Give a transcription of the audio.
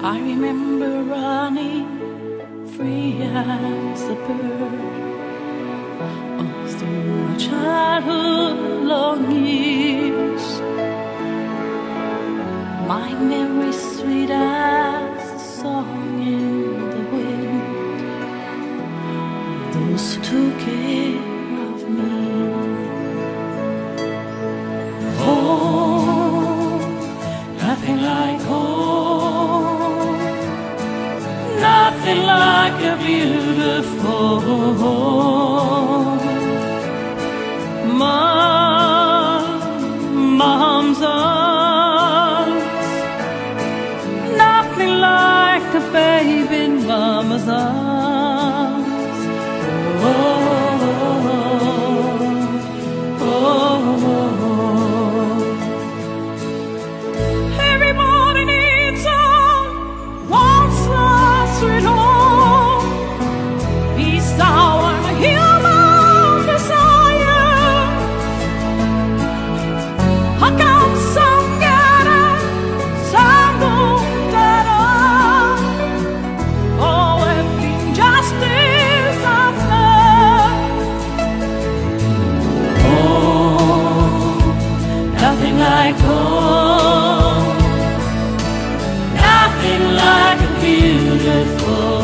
I remember running free as a bird all through my childhood long years. My memory sweet as a song in the wind. Those who took care of me. Home, nothing like home. Nothing like a beautiful beautiful.